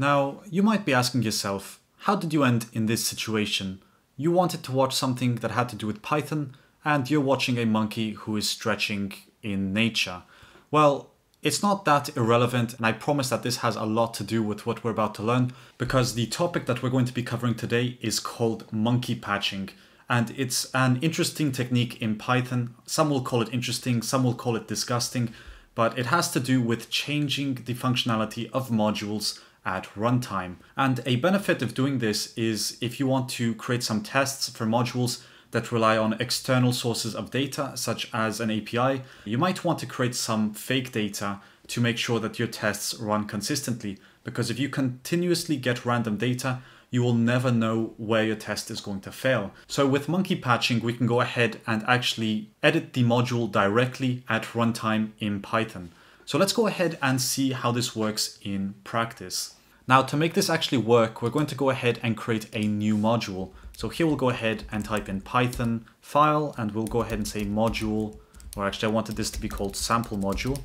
Now, you might be asking yourself, how did you end in this situation? You wanted to watch something that had to do with Python, and you're watching a monkey who is stretching in nature. Well, it's not that irrelevant, and I promise that this has a lot to do with what we're about to learn, because the topic that we're going to be covering today is called monkey patching. And it's an interesting technique in Python. Some will call it interesting, some will call it disgusting, but it has to do with changing the functionality of modules at runtime. And a benefit of doing this is if you want to create some tests for modules that rely on external sources of data, such as an API, you might want to create some fake data to make sure that your tests run consistently. Because if you continuously get random data, you will never know where your test is going to fail. So with monkey patching, we can go ahead and actually edit the module directly at runtime in Python. So let's go ahead and see how this works in practice. Now to make this actually work, we're going to go ahead and create a new module. So here we'll go ahead and type in Python file and we'll go ahead and say module, or actually I wanted this to be called sample module.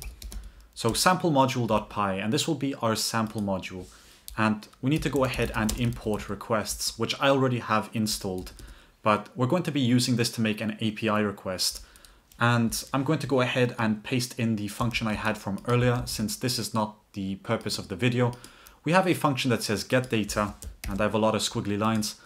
So sample module.py and this will be our sample module. And we need to go ahead and import requests, which I already have installed. But we're going to be using this to make an API request. And I'm going to go ahead and paste in the function I had from earlier, since this is not the purpose of the video. We have a function that says get data, and I have a lot of squiggly lines.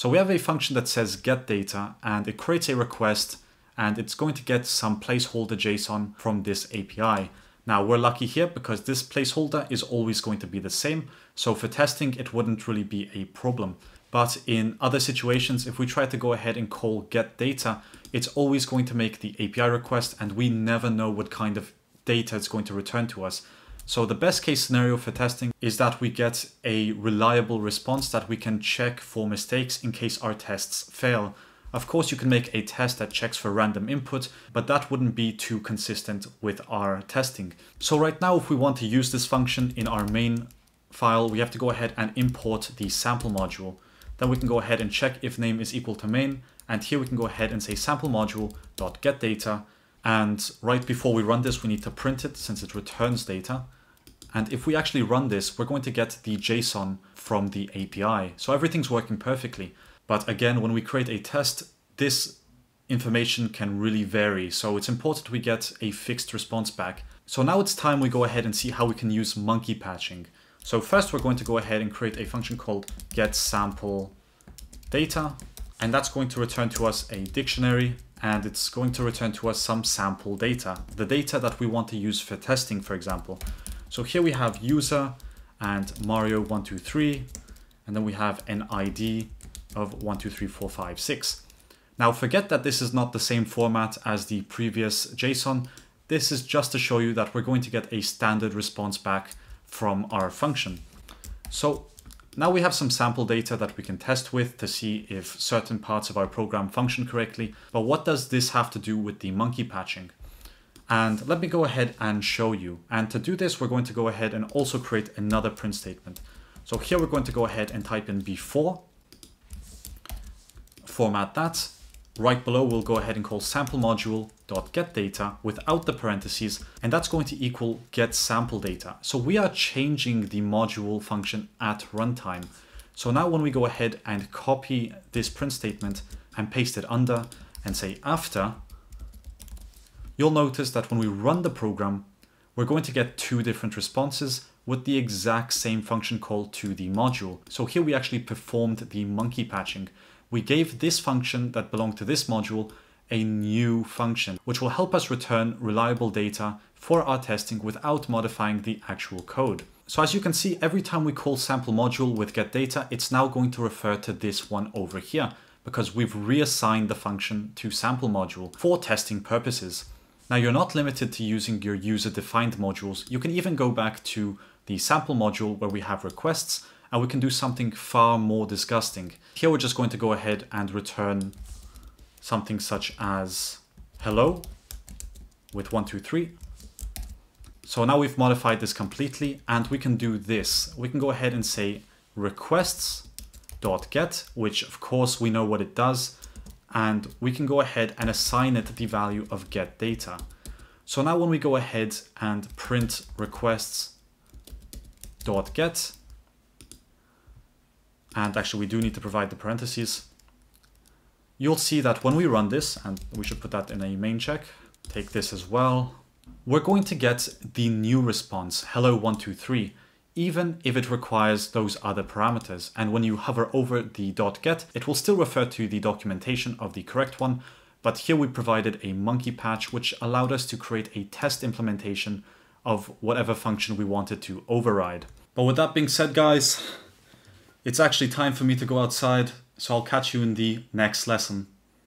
So we have a function that says get data and it creates a request and it's going to get some placeholder JSON from this API. Now we're lucky here because this placeholder is always going to be the same. So for testing, it wouldn't really be a problem. But in other situations, if we try to go ahead and call get data, it's always going to make the API request and we never know what kind of data it's going to return to us. So the best case scenario for testing is that we get a reliable response that we can check for mistakes in case our tests fail. Of course, you can make a test that checks for random input, but that wouldn't be too consistent with our testing. So right now, if we want to use this function in our main file, we have to go ahead and import the sample module. Then we can go ahead and check if name is equal to main. And here we can go ahead and say sample module.getData. And right before we run this, we need to print it since it returns data. And if we actually run this, we're going to get the JSON from the API. So everything's working perfectly. But again, when we create a test, this information can really vary. So it's important we get a fixed response back. So now it's time we go ahead and see how we can use monkey patching. So first we're going to go ahead and create a function called getSampleData, and that's going to return to us a dictionary and it's going to return to us some sample data, the data that we want to use for testing, for example. So here we have user and Mario123, and then we have an ID of 123456. Now forget that this is not the same format as the previous JSON. This is just to show you that we're going to get a standard response back from our function. So now we have some sample data that we can test with to see if certain parts of our program function correctly. But what does this have to do with the monkey patching? And let me go ahead and show you. And to do this, we're going to go ahead and also create another print statement. So here we're going to go ahead and type in before, format that. Right below, we'll go ahead and call sample module dot get data without the parentheses, and that's going to equal get sample data. So we are changing the module function at runtime. So now when we go ahead and copy this print statement and paste it under and say after, you'll notice that when we run the program, we're going to get two different responses with the exact same function call to the module. So here we actually performed the monkey patching. We gave this function that belonged to this module a new function, which will help us return reliable data for our testing without modifying the actual code. So as you can see, every time we call sample module with get data, it's now going to refer to this one over here because we've reassigned the function to sample module for testing purposes. Now you're not limited to using your user-defined modules. You can even go back to the sample module where we have requests and we can do something far more disgusting. Here we're just going to go ahead and return something such as hello with 123. So now we've modified this completely and we can do this. We can go ahead and say requests.get, which of course we know what it does and we can go ahead and assign it the value of get data. So now when we go ahead and print requests dot get, and actually we do need to provide the parentheses, you'll see that when we run this, and we should put that in a main check, take this as well, we're going to get the new response, hello123, even if it requires those other parameters. And when you hover over the .get, it will still refer to the documentation of the correct one, but here we provided a monkey patch which allowed us to create a test implementation of whatever function we wanted to override. But with that being said, guys, it's actually time for me to go outside, so I'll catch you in the next lesson.